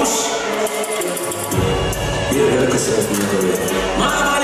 Push. Bir kısa. Mama